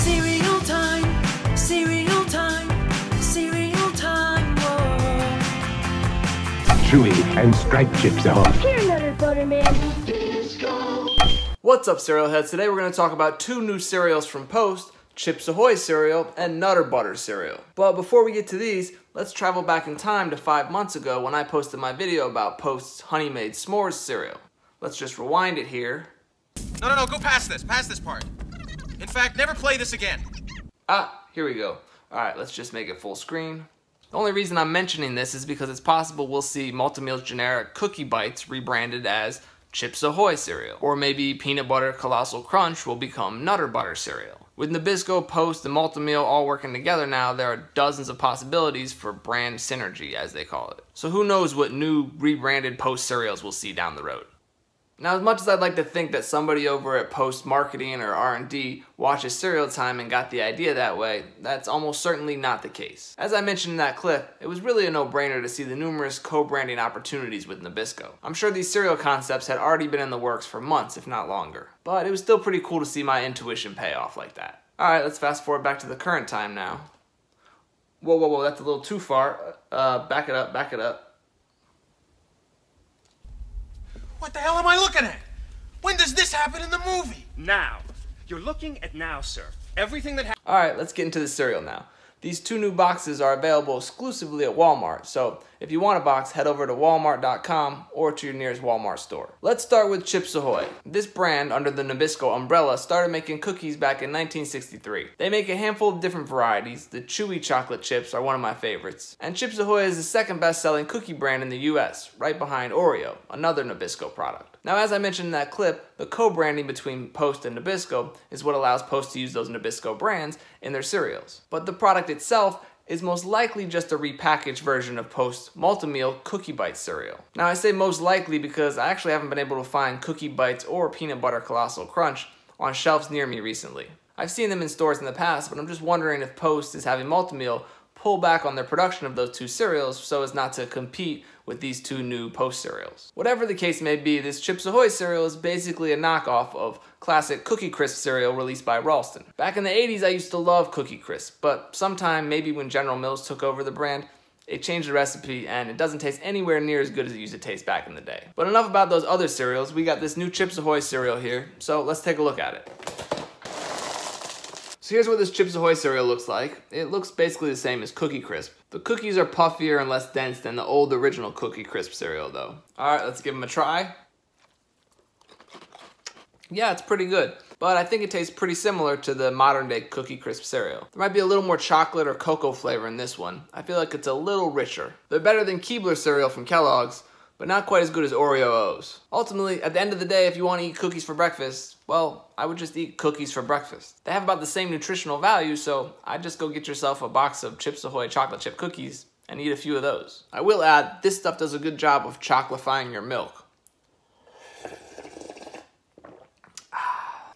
Cereal time, cereal time, cereal time, whoa. Chewy and striped chips ahoy. Here, Nutter Butterman. What's up, cereal heads? Today we're going to talk about two new cereals from Post Chips Ahoy cereal and Nutter Butter cereal. But before we get to these, let's travel back in time to five months ago when I posted my video about Post's Honey Maid S'mores cereal. Let's just rewind it here. No, no, no, go past this. Past this part. In fact, never play this again. Ah, here we go. Alright, let's just make it full screen. The only reason I'm mentioning this is because it's possible we'll see Malt-O-Meal's generic Cookie Bites rebranded as Chips Ahoy cereal. Or maybe Peanut Butter Colossal Crunch will become Nutter Butter cereal. With Nabisco, Post, and Malt-O-Meal all working together now, there are dozens of possibilities for brand synergy, as they call it. So who knows what new rebranded Post cereals we'll see down the road. Now, as much as I'd like to think that somebody over at Post Marketing or R&D watches Cereal Time and got the idea that way, that's almost certainly not the case. As I mentioned in that clip, it was really a no-brainer to see the numerous co-branding opportunities with Nabisco. I'm sure these cereal concepts had already been in the works for months, if not longer. But it was still pretty cool to see my intuition pay off like that. Alright, let's fast forward back to the current time now. Whoa, whoa, whoa, that's a little too far. Uh, back it up, back it up. What the hell am I looking at? When does this happen in the movie? Now. You're looking at now, sir. Everything that All right, let's get into the cereal now. These two new boxes are available exclusively at Walmart, so if you want a box, head over to walmart.com or to your nearest Walmart store. Let's start with Chips Ahoy. This brand, under the Nabisco umbrella, started making cookies back in 1963. They make a handful of different varieties. The chewy chocolate chips are one of my favorites. And Chips Ahoy is the second best-selling cookie brand in the US, right behind Oreo, another Nabisco product. Now, as I mentioned in that clip, the co-branding between Post and Nabisco is what allows Post to use those Nabisco brands in their cereals. But the product itself is most likely just a repackaged version of Post Malt-O-Meal Cookie Bites cereal. Now, I say most likely because I actually haven't been able to find Cookie Bites or Peanut Butter Colossal Crunch on shelves near me recently. I've seen them in stores in the past, but I'm just wondering if Post is having Malt-O-Meal pull back on their production of those two cereals so as not to compete with these two new Post cereals. Whatever the case may be, this Chips Ahoy cereal is basically a knockoff of classic Cookie Crisp cereal released by Ralston. Back in the 80s, I used to love Cookie Crisp, but sometime, maybe when General Mills took over the brand, it changed the recipe and it doesn't taste anywhere near as good as it used to taste back in the day. But enough about those other cereals, we got this new Chips Ahoy cereal here, so let's take a look at it. So here's what this Chips Ahoy cereal looks like. It looks basically the same as Cookie Crisp. The cookies are puffier and less dense than the old original Cookie Crisp cereal though. Alright, let's give them a try. Yeah, it's pretty good. But I think it tastes pretty similar to the modern day Cookie Crisp cereal. There might be a little more chocolate or cocoa flavor in this one. I feel like it's a little richer. They're better than Keebler cereal from Kellogg's, but not quite as good as Oreo O's. Ultimately, at the end of the day, if you want to eat cookies for breakfast, well, I would just eat cookies for breakfast. They have about the same nutritional value, so I'd just go get yourself a box of Chips Ahoy chocolate chip cookies and eat a few of those. I will add, this stuff does a good job of chocolifying your milk.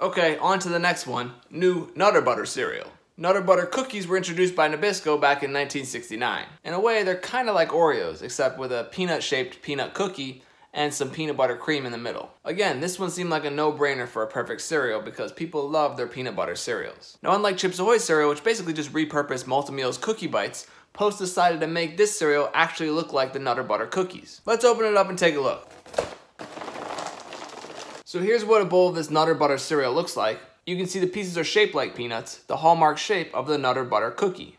Okay, on to the next one. New Nutter Butter cereal. Nutter Butter cookies were introduced by Nabisco back in 1969. In a way, they're kind of like Oreos, except with a peanut-shaped peanut cookie and some peanut butter cream in the middle. Again, this one seemed like a no-brainer for a perfect cereal because people love their peanut butter cereals. Now, unlike Chips Ahoy cereal, which basically just repurposed Malt-O-Meal's Cookie Bites, Post decided to make this cereal actually look like the Nutter Butter cookies. Let's open it up and take a look. So here's what a bowl of this Nutter Butter cereal looks like. You can see the pieces are shaped like peanuts, the hallmark shape of the Nutter Butter cookie.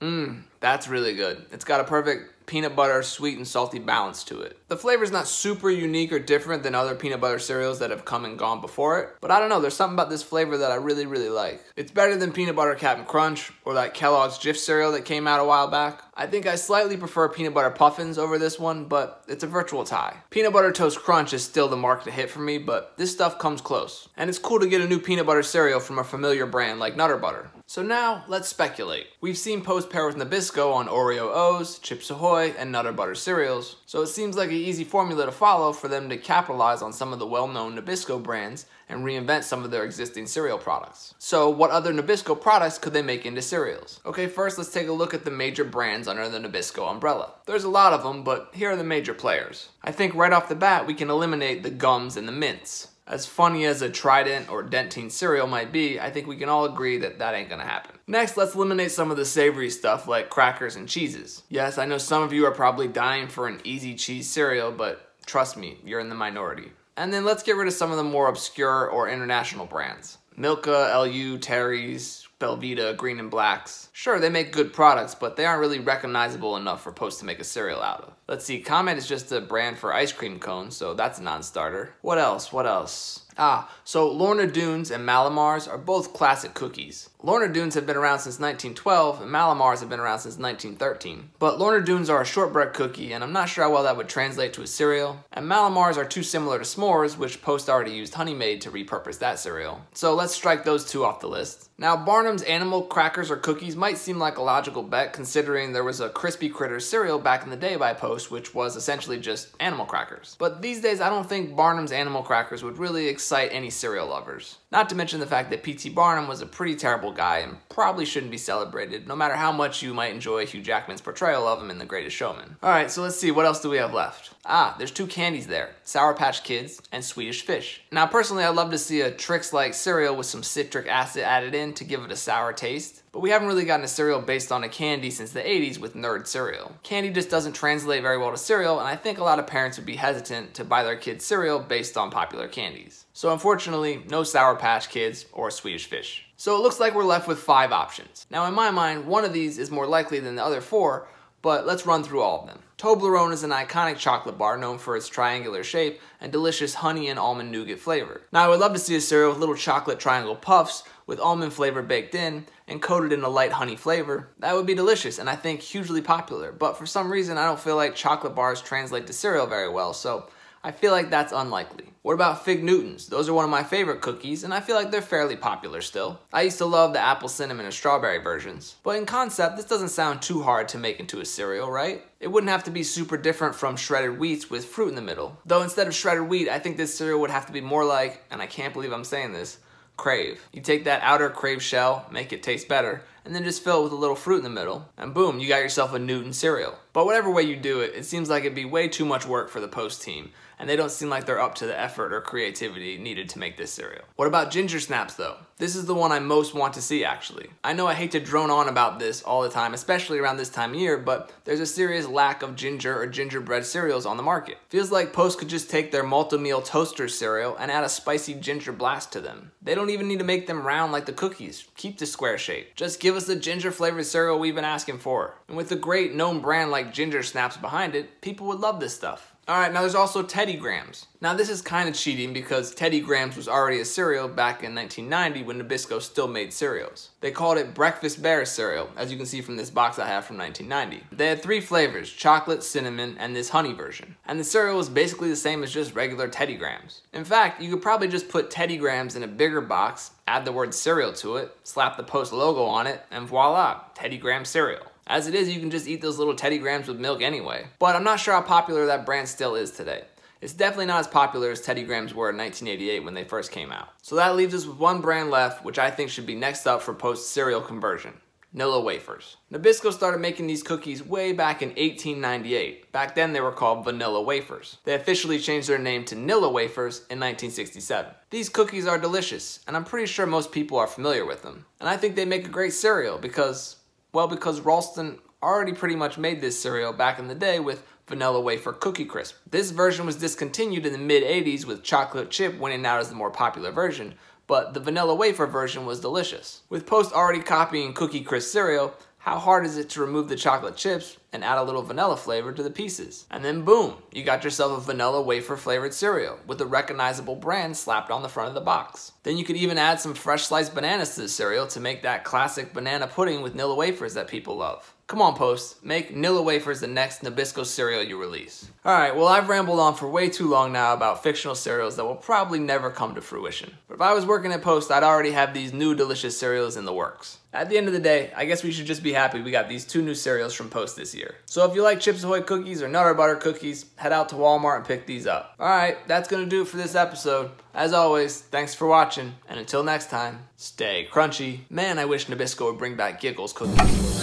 Mmm, that's really good. It's got a perfect peanut butter, sweet and salty balance to it. The flavor is not super unique or different than other peanut butter cereals that have come and gone before it, but I don't know, there's something about this flavor that I really, really like. It's better than peanut butter Captain Crunch or that Kellogg's Jif cereal that came out a while back. I think I slightly prefer peanut butter puffins over this one, but it's a virtual tie. Peanut butter toast crunch is still the mark to hit for me, but this stuff comes close. And it's cool to get a new peanut butter cereal from a familiar brand like Nutter Butter. So now, let's speculate. We've seen Post pair with Nabisco on Oreo O's, Chips Ahoy, and Nutter Butter cereals, so it seems like an easy formula to follow for them to capitalize on some of the well-known Nabisco brands and reinvent some of their existing cereal products. So what other Nabisco products could they make into cereals? Okay, first let's take a look at the major brands under the Nabisco umbrella. There's a lot of them, but here are the major players. I think right off the bat we can eliminate the gums and the mints. As funny as a Trident or Dentyne cereal might be, I think we can all agree that that ain't gonna happen. Next, let's eliminate some of the savory stuff like crackers and cheeses. Yes, I know some of you are probably dying for an easy cheese cereal, but trust me, you're in the minority. And then let's get rid of some of the more obscure or international brands. Milka, LU, Terry's, Belvita, Green and Blacks. Sure, they make good products, but they aren't really recognizable enough for Post to make a cereal out of. Let's see, Comet is just a brand for ice cream cones, so that's a non-starter. What else? What else? Ah, so Lorna Doones and Mallomars are both classic cookies. Lorna Doones have been around since 1912, and Mallomars have been around since 1913. But Lorna Doones are a shortbread cookie, and I'm not sure how well that would translate to a cereal. And Mallomars are too similar to s'mores, which Post already used Honey Maid to repurpose that cereal. So let's strike those two off the list. Now, Barnum's animal crackers or cookies might seem like a logical bet considering there was a Crispy Critters cereal back in the day by Post, which was essentially just animal crackers. But these days, I don't think Barnum's animal crackers would really excite any cereal lovers. Not to mention the fact that P.T. Barnum was a pretty terrible guy and probably shouldn't be celebrated, no matter how much you might enjoy Hugh Jackman's portrayal of him in The Greatest Showman. Alright, so let's see, what else do we have left? Ah, there's two candies there Sour Patch Kids and Swedish Fish. Now, personally, I'd love to see a Trix like cereal with some citric acid added in to give it a sour taste. But we haven't really gotten a cereal based on a candy since the 80s with Nerd cereal. Candy just doesn't translate very well to cereal, and I think a lot of parents would be hesitant to buy their kids cereal based on popular candies. So unfortunately, no Sour Patch Kids or Swedish Fish. So it looks like we're left with five options. Now in my mind, one of these is more likely than the other four, but let's run through all of them. Toblerone is an iconic chocolate bar known for its triangular shape and delicious honey and almond nougat flavor. Now I would love to see a cereal with little chocolate triangle puffs with almond flavor baked in and coated in a light honey flavor. That would be delicious and I think hugely popular, but for some reason I don't feel like chocolate bars translate to cereal very well, so I feel like that's unlikely. What about Fig Newtons? Those are one of my favorite cookies, and I feel like they're fairly popular still. I used to love the apple cinnamon and strawberry versions. But in concept, this doesn't sound too hard to make into a cereal, right? It wouldn't have to be super different from shredded wheats with fruit in the middle. Though instead of shredded wheat, I think this cereal would have to be more like, and I can't believe I'm saying this, Crave. You take that outer Crave shell, make it taste better, and then just fill it with a little fruit in the middle, and boom, you got yourself a Newton cereal. But whatever way you do it, it seems like it'd be way too much work for the Post team, and they don't seem like they're up to the effort or creativity needed to make this cereal. What about Ginger Snaps though? This is the one I most want to see actually. I know I hate to drone on about this all the time, especially around this time of year, but there's a serious lack of ginger or gingerbread cereals on the market. Feels like Post could just take their Malt-O-Meal toaster cereal and add a spicy ginger blast to them. They don't even need to make them round like the cookies. Keep the square shape. Just give us the ginger flavored cereal we've been asking for. And with a great known brand like Ginger Snaps behind it, people would love this stuff. Alright, now there's also Teddy Grahams. Now this is kind of cheating because Teddy Grahams was already a cereal back in 1990 when Nabisco still made cereals. They called it Breakfast Bear cereal, as you can see from this box I have from 1990. They had three flavors, chocolate, cinnamon, and this honey version. And the cereal was basically the same as just regular Teddy Grahams. In fact, you could probably just put Teddy Grahams in a bigger box, add the word cereal to it, slap the Post logo on it, and voila, Teddy Graham cereal. As it is, you can just eat those little Teddy Grahams with milk anyway. But I'm not sure how popular that brand still is today. It's definitely not as popular as Teddy Grahams were in 1988 when they first came out. So that leaves us with one brand left, which I think should be next up for post cereal conversion. Nilla wafers. Nabisco started making these cookies way back in 1898. Back then they were called vanilla wafers. They officially changed their name to Nilla wafers in 1967. These cookies are delicious, and I'm pretty sure most people are familiar with them. And I think they make a great cereal because well, because Ralston already pretty much made this cereal back in the day with vanilla wafer cookie crisp. This version was discontinued in the mid 80s with chocolate chip winning out as the more popular version, but the vanilla wafer version was delicious. With Post already copying cookie crisp cereal, how hard is it to remove the chocolate chips and add a little vanilla flavor to the pieces? And then boom, you got yourself a vanilla wafer flavored cereal with a recognizable brand slapped on the front of the box. Then you could even add some fresh sliced bananas to the cereal to make that classic banana pudding with Nilla wafers that people love. Come on, Post. Make Nilla wafers the next Nabisco cereal you release. Alright, well, I've rambled on for way too long now about fictional cereals that will probably never come to fruition. But if I was working at Post, I'd already have these new delicious cereals in the works. At the end of the day, I guess we should just be happy we got these two new cereals from Post this year. So if you like Chips Ahoy cookies or Nutter Butter cookies, head out to Walmart and pick these up. Alright, that's gonna do it for this episode. As always, thanks for watching, and until next time, stay crunchy. Man, I wish Nabisco would bring back Giggles cookies.